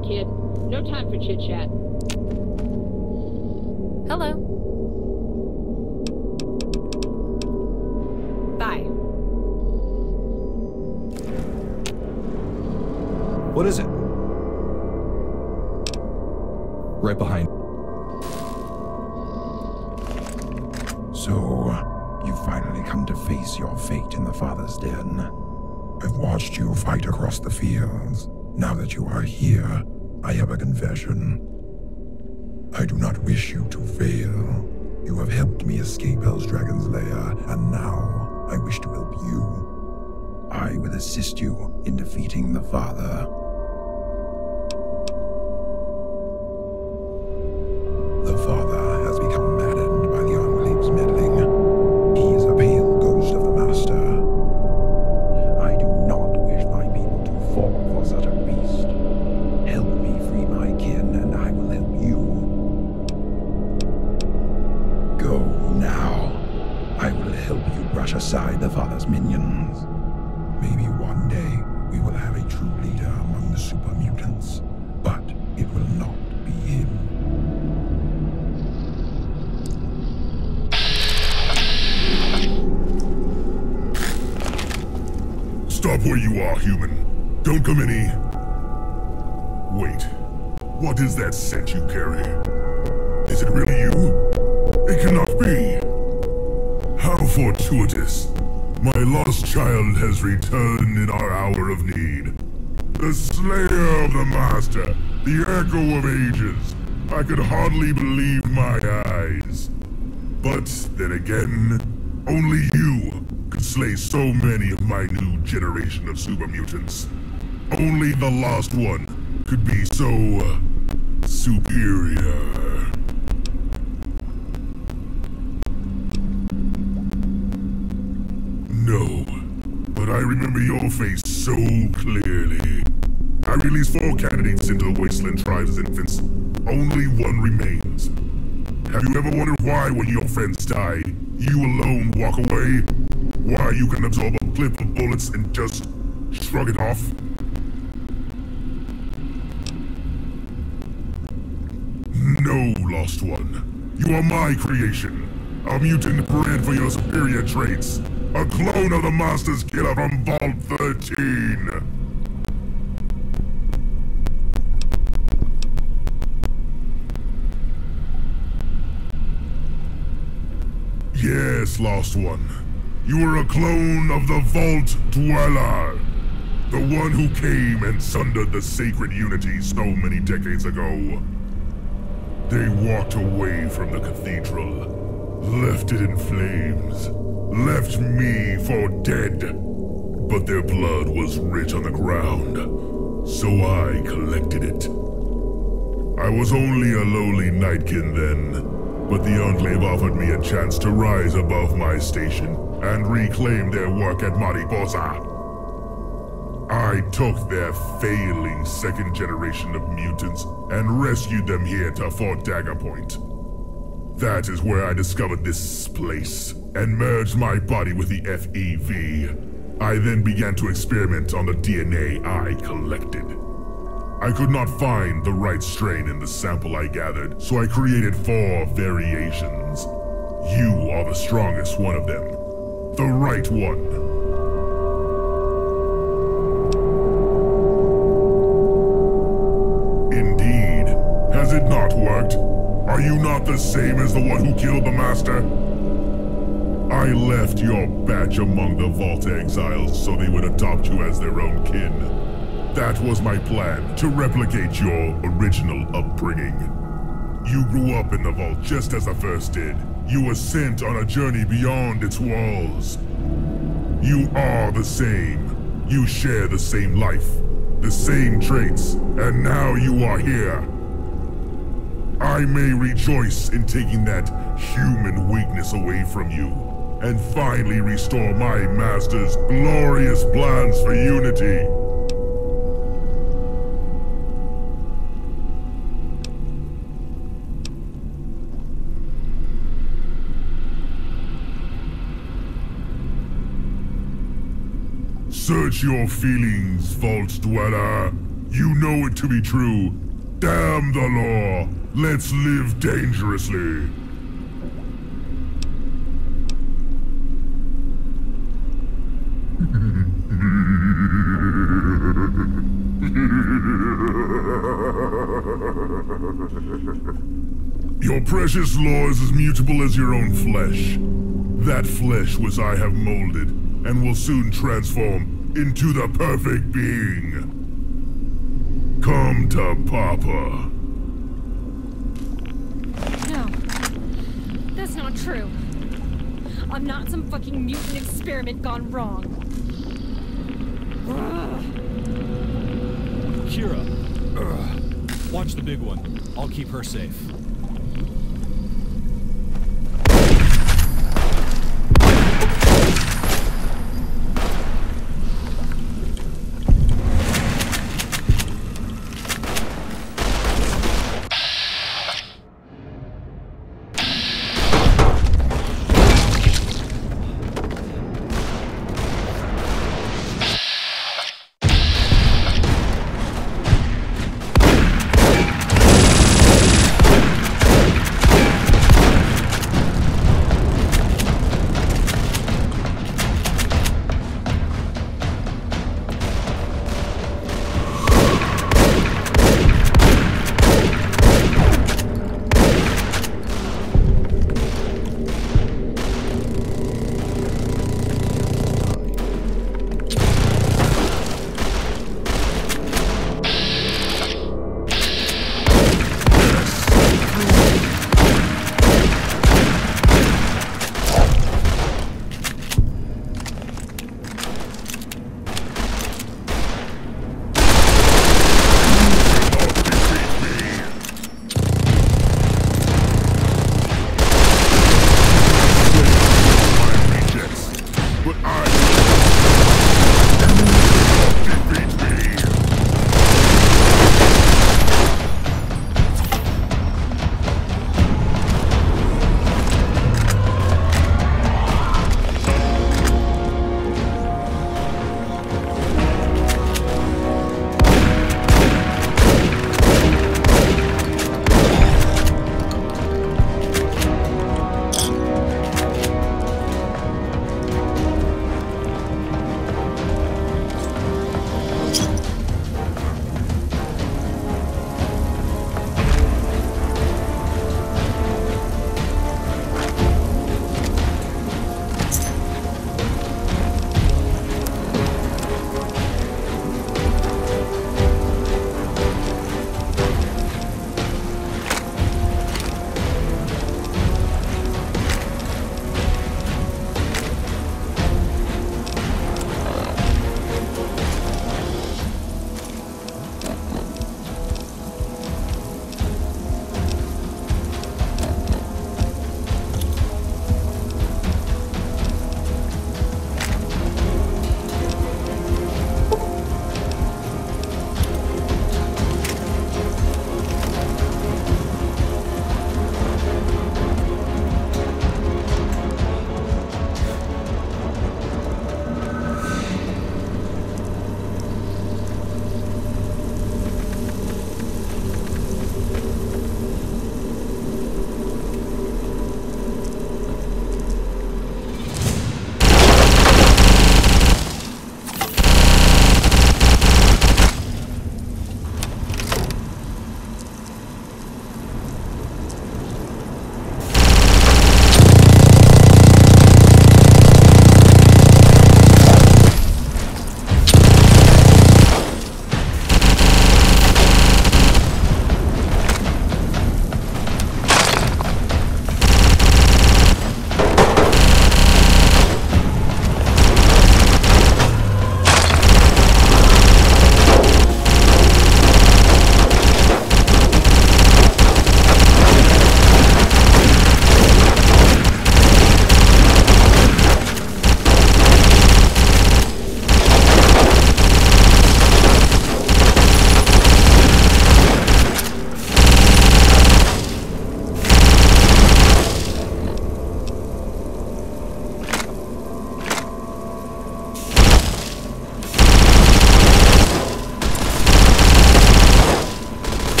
Sorry, kid. No time for chit chat. Hello. Bye. What is it? Right behind. So, you finally come to face your fate in the Father's Den. I've watched you fight across the fields. Now that you are here, I have a confession. I do not wish you to fail. You have helped me escape Hell's Dragon's lair, and now I wish to help you. I will assist you in defeating the Father. Stop where you are, human. Don't come any. Wait. What is that scent you carry? Is it really you? It cannot be. How fortuitous. My lost child has returned in our hour of need. The slayer of the master, the echo of ages. I could hardly believe my eyes. But then again, only you could slay so many of my new generation of super mutants. Only the last one could be so uh, superior. No, but I remember your face so clearly. I released four candidates into the Wasteland Tribes as infants. Only one remains. Have you ever wondered why, when your friends die, you alone walk away? Why you can absorb a clip of bullets and just shrug it off? No, Lost One. You are my creation. A mutant bred for your superior traits. A clone of the Master's killer from Vault 13. Yes, Lost One. You are a clone of the Vault Dweller. The one who came and sundered the sacred unity so many decades ago. They walked away from the cathedral, left it in flames, left me for dead. But their blood was rich on the ground, so I collected it. I was only a lowly Nightkin then, but the Enclave offered me a chance to rise above my station and reclaim their work at Mariposa. I took their failing second generation of mutants and rescued them here to Fort Dagger Point. That is where I discovered this place and merged my body with the FEV. I then began to experiment on the DNA I collected. I could not find the right strain in the sample I gathered, so I created four variations. You are the strongest one of them. The right one. Indeed. Has it not worked? Are you not the same as the one who killed the Master? I left your batch among the Vault exiles so they would adopt you as their own kin. That was my plan, to replicate your original upbringing. You grew up in the Vault just as the First did. You were sent on a journey beyond its walls. You are the same. You share the same life, the same traits, and now you are here. I may rejoice in taking that human weakness away from you, and finally restore my master's glorious plans for unity. Search your feelings, Vault Dweller. You know it to be true. Damn the law. Let's live dangerously. Your precious law is as mutable as your own flesh. That flesh was I have molded, and will soon transform into the perfect being. Come to Papa. No. That's not true. I'm not some fucking mutant experiment gone wrong. Kira. Ugh. Watch the big one. I'll keep her safe.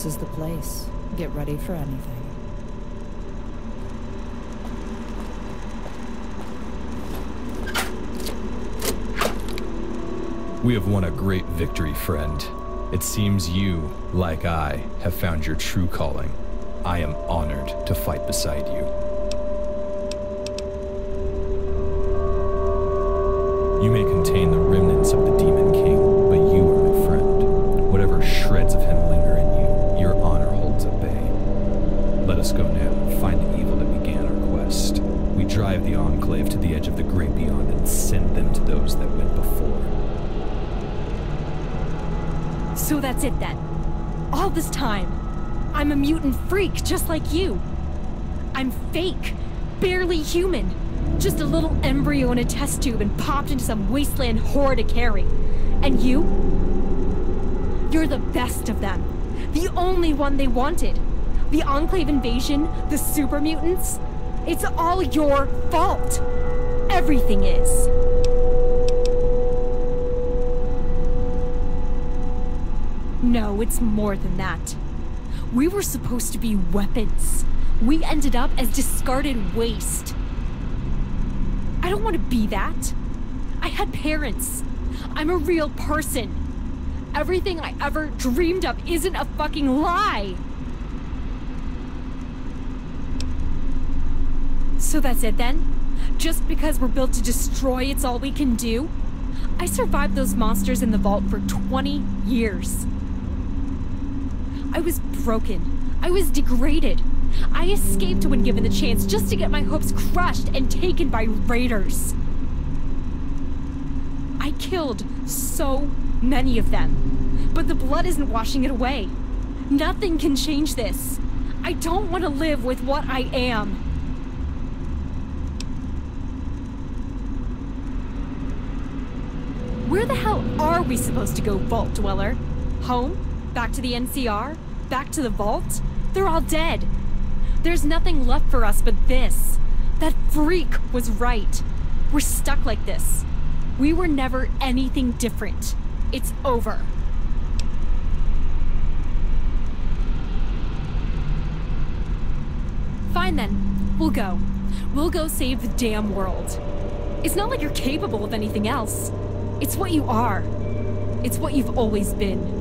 This is the place. Get ready for anything. We have won a great victory, friend. It seems you, like I, have found your true calling. I am honored to fight beside you. You may contain the So that's it then. All this time, I'm a mutant freak just like you. I'm fake, barely human. Just a little embryo in a test tube and popped into some wasteland whore to carry. And you? You're the best of them. The only one they wanted. The Enclave invasion, the super mutants. It's all your fault. Everything is. No, it's more than that. We were supposed to be weapons. We ended up as discarded waste. I don't want to be that. I had parents. I'm a real person. Everything I ever dreamed of isn't a fucking lie. So that's it then? Just because we're built to destroy, it's all we can do? I survived those monsters in the vault for 20 years. I was broken. I was degraded. I escaped when given the chance just to get my hopes crushed and taken by raiders. I killed so many of them, but the blood isn't washing it away. Nothing can change this. I don't want to live with what I am. Where the hell are we supposed to go, Vault Dweller? Home? Back to the NCR? Back to the Vault? They're all dead. There's nothing left for us but this. That freak was right. We're stuck like this. We were never anything different. It's over. Fine then. We'll go. We'll go save the damn world. It's not like you're capable of anything else. It's what you are. It's what you've always been.